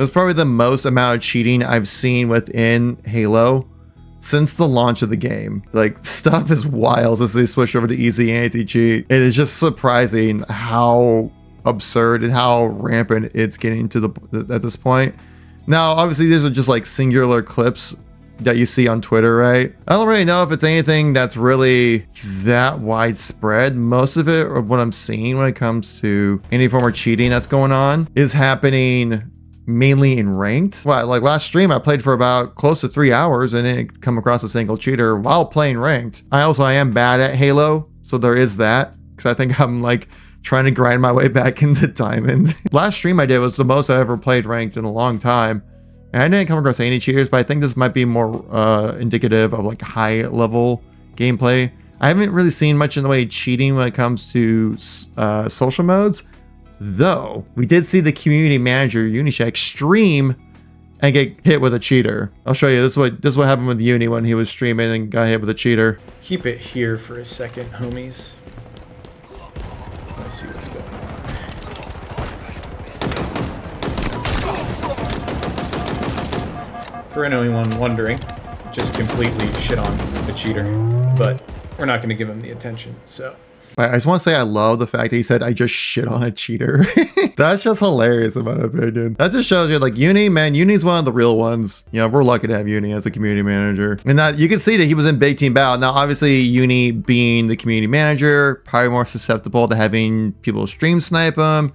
That's probably the most amount of cheating I've seen within Halo since the launch of the game. Like stuff is wild as they switch over to easy anti-cheat. It is just surprising how absurd and how rampant it's getting to the at this point. Now, obviously, these are just like singular clips that you see on Twitter, right? I don't really know if it's anything that's really that widespread. Most of it, or what I'm seeing when it comes to any form of cheating that's going on, is happening mainly in ranked. Well, like last stream, I played for about close to three hours and didn't come across a single cheater while playing ranked. I also I am bad at Halo, so there is that because I think I'm like trying to grind my way back into diamond. last stream I did was the most I ever played ranked in a long time. And I didn't come across any cheaters, but I think this might be more uh, indicative of like high level gameplay. I haven't really seen much in the way of cheating when it comes to uh, social modes, though we did see the community manager Unyshek stream and get hit with a cheater. I'll show you. This is what this is what happened with Uni when he was streaming and got hit with a cheater. Keep it here for a second, homies. Let me see what's going on. For anyone wondering, just completely shit on the cheater, but we're not going to give him the attention, so. I just want to say I love the fact that he said I just shit on a cheater. That's just hilarious in my opinion. That just shows you like Uni, man, Uni's one of the real ones. You know, we're lucky to have Uni as a community manager. And that you can see that he was in Big Team Battle. Now, obviously, Uni being the community manager, probably more susceptible to having people stream snipe him,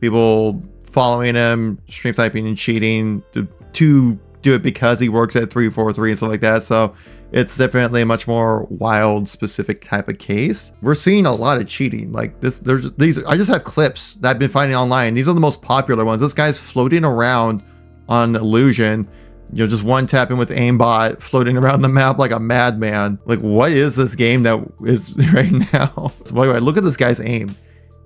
people following him, stream sniping and cheating The to do it because he works at 343 and stuff like that. So it's definitely a much more wild specific type of case. We're seeing a lot of cheating. Like this, there's these, I just have clips that I've been finding online. These are the most popular ones. This guy's floating around on illusion, you know, just one tapping with aimbot, floating around the map like a madman. Like, what is this game that is right now? So by the way, look at this guy's aim.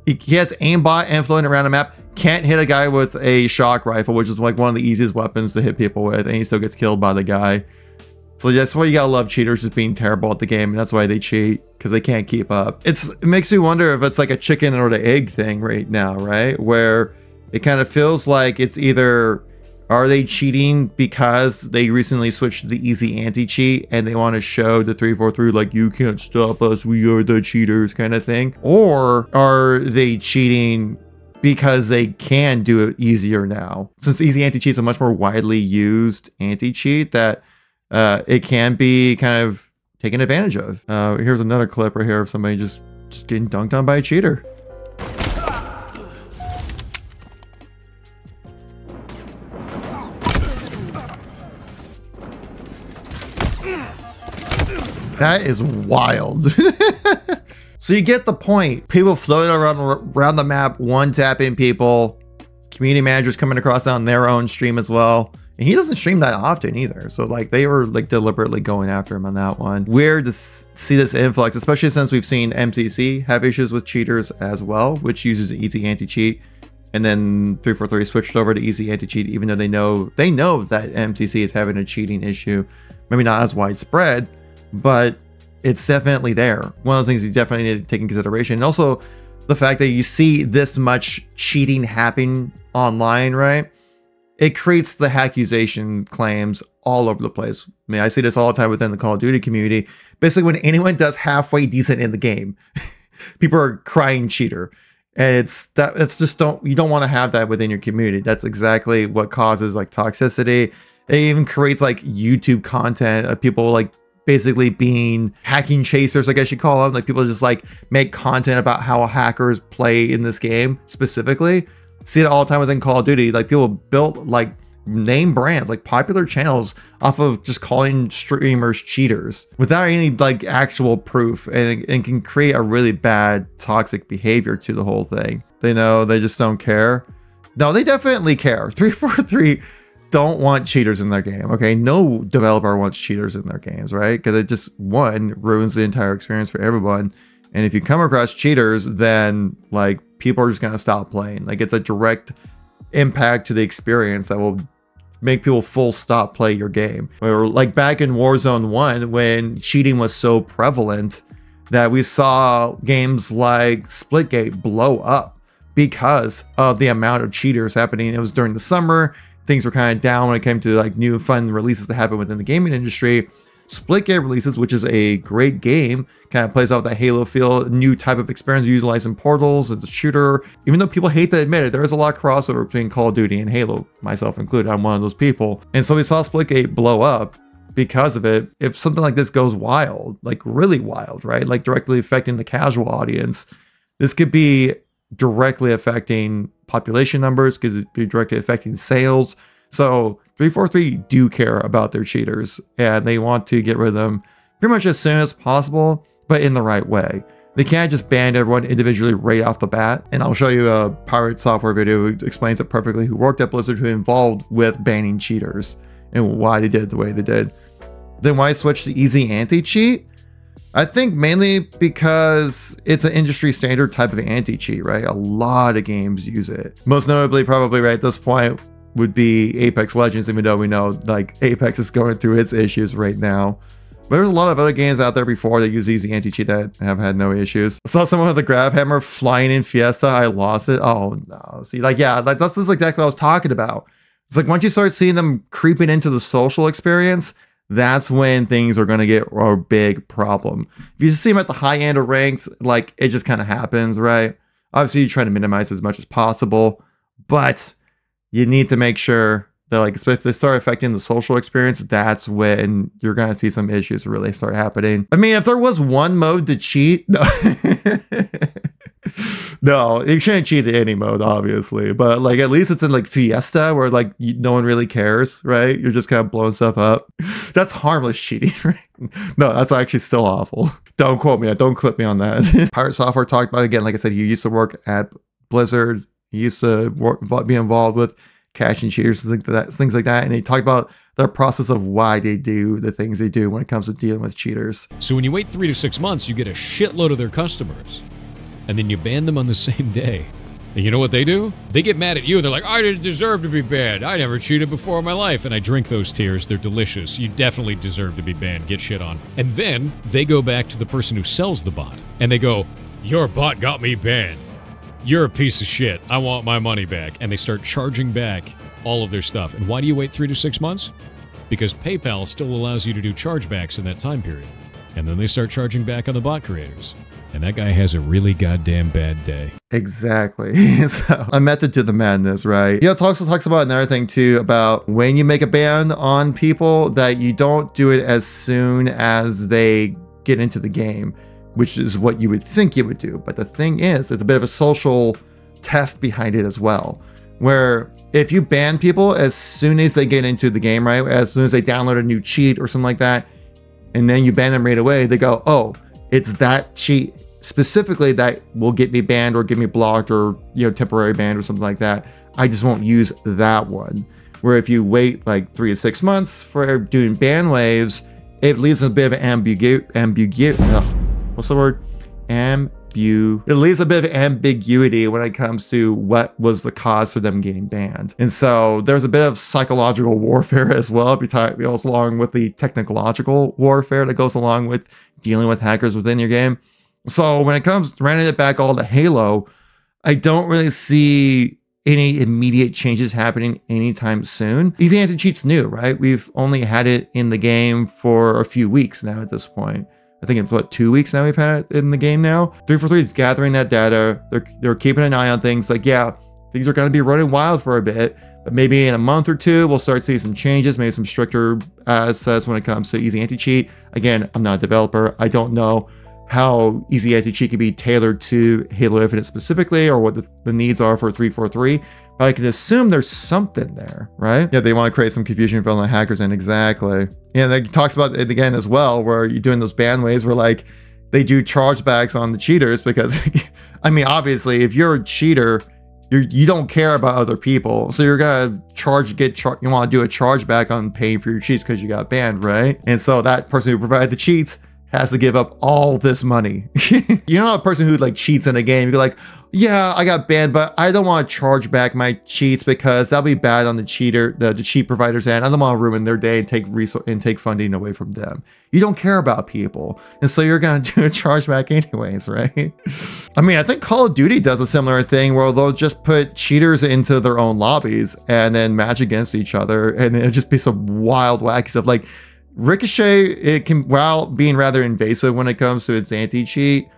He, he has aimbot and floating around the map. Can't hit a guy with a shock rifle, which is like one of the easiest weapons to hit people with, and he still gets killed by the guy. So that's why you gotta love cheaters just being terrible at the game, and that's why they cheat because they can't keep up. It's it makes me wonder if it's like a chicken or the egg thing right now, right? Where it kind of feels like it's either are they cheating because they recently switched to the easy anti-cheat and they want to show the 343 like you can't stop us, we are the cheaters kind of thing? Or are they cheating because they can do it easier now? Since easy anti-cheat is a much more widely used anti-cheat that uh, it can be kind of taken advantage of. Uh, here's another clip right here of somebody just, just getting dunked on by a cheater. That is wild. so you get the point. People floating around around the map, one tapping people. Community managers coming across on their own stream as well. And he doesn't stream that often either. So like they were like deliberately going after him on that one. Weird to see this influx, especially since we've seen MCC have issues with cheaters as well, which uses easy anti-cheat. And then 343 switched over to easy anti-cheat, even though they know they know that MCC is having a cheating issue. Maybe not as widespread, but it's definitely there. One of the things you definitely need to take in consideration. And also the fact that you see this much cheating happen online, right? it creates the accusation claims all over the place. I mean, I see this all the time within the Call of Duty community. Basically, when anyone does halfway decent in the game, people are crying cheater. And it's that it's just don't you don't want to have that within your community. That's exactly what causes like toxicity. It even creates like YouTube content of people like basically being hacking chasers, I guess you call them. Like people just like make content about how hackers play in this game specifically see it all the time within Call of Duty. Like people built like name brands, like popular channels off of just calling streamers cheaters without any like actual proof and, and can create a really bad toxic behavior to the whole thing. They know they just don't care. No, they definitely care. 343 don't want cheaters in their game. Okay. No developer wants cheaters in their games, right? Because it just one ruins the entire experience for everyone. And if you come across cheaters, then like people are just to stop playing. Like it's a direct impact to the experience that will make people full stop play your game. Or like back in Warzone 1 when cheating was so prevalent that we saw games like Splitgate blow up because of the amount of cheaters happening. It was during the summer. Things were kind of down when it came to like new fun releases that happen within the gaming industry. Splitgate releases, which is a great game, kind of plays off that Halo feel, new type of experience utilizing portals as a shooter. Even though people hate to admit it, there is a lot of crossover between Call of Duty and Halo, myself included. I'm one of those people. And so we saw Splitgate blow up because of it. If something like this goes wild, like really wild, right? Like directly affecting the casual audience, this could be directly affecting population numbers, could be directly affecting sales. So 343 do care about their cheaters and they want to get rid of them pretty much as soon as possible, but in the right way. They can't just ban everyone individually right off the bat. And I'll show you a pirate software video who explains it perfectly, who worked at Blizzard, who involved with banning cheaters and why they did the way they did. Then why switch to easy anti-cheat? I think mainly because it's an industry standard type of anti-cheat, right? A lot of games use it. Most notably, probably right at this point, would be Apex Legends, even though we know like Apex is going through its issues right now. But there's a lot of other games out there before that use easy anti-cheat that have had no issues. I saw someone with a grav hammer flying in Fiesta. I lost it. Oh no. See, like, yeah, like that's exactly what I was talking about. It's like once you start seeing them creeping into the social experience, that's when things are going to get a big problem. If you see them at the high end of ranks, like it just kind of happens, right? Obviously, you try to minimize as much as possible, but you need to make sure that like if they start affecting the social experience, that's when you're gonna see some issues really start happening. I mean, if there was one mode to cheat, no, no you shouldn't cheat in any mode, obviously. But like at least it's in like Fiesta where like you, no one really cares, right? You're just kind of blowing stuff up. That's harmless cheating, right? No, that's actually still awful. Don't quote me. Don't clip me on that. Pirate Software talked about again. Like I said, he used to work at Blizzard he used to work, be involved with cash and cheaters and things like that. And they talk about their process of why they do the things they do when it comes to dealing with cheaters. So when you wait three to six months, you get a shitload of their customers, and then you ban them on the same day. And you know what they do? They get mad at you. They're like, I didn't deserve to be banned. I never cheated before in my life. And I drink those tears. They're delicious. You definitely deserve to be banned. Get shit on. And then they go back to the person who sells the bot and they go, Your bot got me banned you're a piece of shit. I want my money back. And they start charging back all of their stuff. And why do you wait three to six months? Because PayPal still allows you to do chargebacks in that time period. And then they start charging back on the bot creators. And that guy has a really goddamn bad day. Exactly. so a method to the madness, right? He also talks about another thing too about when you make a ban on people that you don't do it as soon as they get into the game which is what you would think you would do. But the thing is, it's a bit of a social test behind it as well. Where if you ban people as soon as they get into the game, right? As soon as they download a new cheat or something like that, and then you ban them right away, they go, oh, it's that cheat specifically that will get me banned or get me blocked or you know temporary banned or something like that. I just won't use that one. Where if you wait like three to six months for doing ban waves, it leaves a bit of ambiguity. Ambigu- what's the word? Ambu. It leaves a bit of ambiguity when it comes to what was the cause for them getting banned. And so there's a bit of psychological warfare as well, goes along with the technological warfare that goes along with dealing with hackers within your game. So when it comes running it back all to Halo, I don't really see any immediate changes happening anytime soon. Easy anti-cheat's new, right? We've only had it in the game for a few weeks now at this point. I think it's what two weeks now we've had it in the game now. 343 is gathering that data. They're they're keeping an eye on things. Like yeah, things are going to be running wild for a bit, but maybe in a month or two we'll start seeing some changes, maybe some stricter uh, assets when it comes to easy anti-cheat. Again, I'm not a developer. I don't know how easy anti-cheat can be tailored to Halo Infinite specifically or what the, the needs are for 343. But I can assume there's something there, right? Yeah, they want to create some confusion for the hackers and exactly. Yeah, they talks about it again as well, where you're doing those ban waves where like they do chargebacks on the cheaters because I mean, obviously, if you're a cheater, you're, you don't care about other people, so you're gonna charge get char- you want to do a chargeback on paying for your cheats because you got banned, right? And so that person who provided the cheats has to give up all this money. You're not a person who like cheats in a game. You're like, yeah, I got banned, but I don't want to charge back my cheats because that'll be bad on the cheater, the, the cheat providers and I don't want to ruin their day and take resource and take funding away from them. You don't care about people, and so you're gonna do a anyways, right? I mean, I think Call of Duty does a similar thing where they'll just put cheaters into their own lobbies and then match against each other, and it'll just be some wild wacky stuff like Ricochet, it can, while being rather invasive when it comes to its anti-cheat,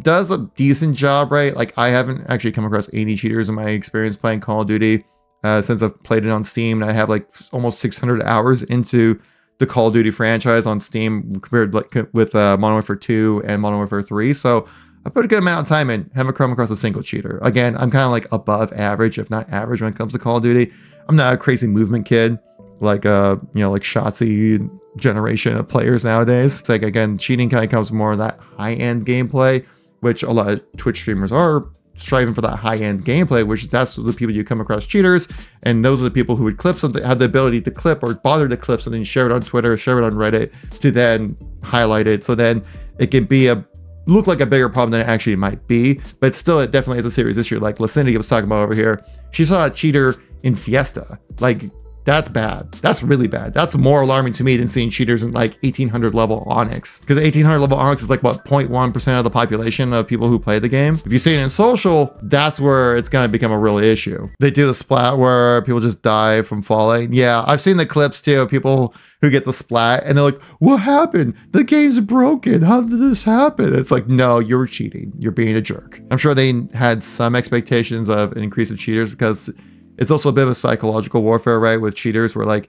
does a decent job, right? Like I haven't actually come across any cheaters in my experience playing Call of Duty uh, since I've played it on Steam. And I have like almost 600 hours into the Call of Duty franchise on Steam compared like with uh, Modern Warfare 2 and Modern Warfare 3. So I put a good amount of time in, haven't come across a single cheater. Again, I'm kind of like above average, if not average, when it comes to Call of Duty. I'm not a crazy movement kid like uh you know like Shotzzy generation of players nowadays. It's like again, cheating kind of comes more in that high end gameplay, which a lot of Twitch streamers are striving for that high end gameplay, which that's the people you come across cheaters, and those are the people who would clip something, have the ability to clip or bother to clip something, share it on Twitter, share it on Reddit, to then highlight it, so then it can be a look like a bigger problem than it actually might be, but still it definitely is a serious issue. Like Lucindy was talking about over here, she saw a cheater in Fiesta, like that's bad. That's really bad. That's more alarming to me than seeing cheaters in like 1800 level Onyx. Because 1800 level Onyx is like what 0.1% of the population of people who play the game. If you see it in social, that's where it's gonna become a real issue. They do the splat where people just die from falling. Yeah, I've seen the clips too of people who get the splat and they're like, what happened? The game's broken. How did this happen? It's like, no, you're cheating. You're being a jerk. I'm sure they had some expectations of an increase of cheaters because it's also a bit of a psychological warfare, right? With cheaters, where like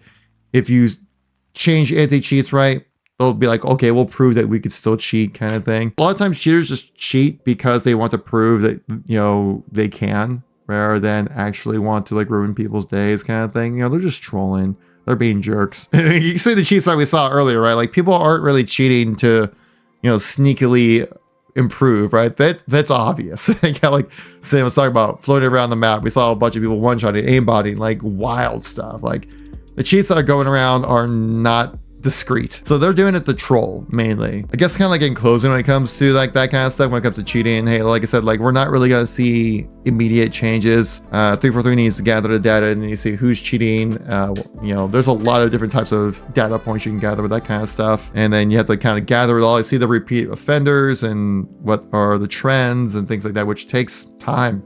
if you change anti cheats, right, they'll be like, okay, we'll prove that we could still cheat, kind of thing. A lot of times, cheaters just cheat because they want to prove that you know they can, rather than actually want to like ruin people's days, kind of thing. You know, they're just trolling. They're being jerks. you see the cheats that we saw earlier, right? Like people aren't really cheating to, you know, sneakily improve, right? That that's obvious. yeah, like Sam was talking about floating around the map. We saw a bunch of people one-shotting, aimbotting, like wild stuff. Like the cheats that are going around are not discreet. So they're doing it to troll mainly. I guess kind of like in closing when it comes to like that kind of stuff, when it comes to cheating. Hey, like I said, like we're not really gonna see immediate changes. Uh, 343 needs to gather the data and then you see who's cheating. Uh, you know, there's a lot of different types of data points you can gather with that kind of stuff. And then you have to kind of gather it all. You see the repeat offenders and what are the trends and things like that, which takes time.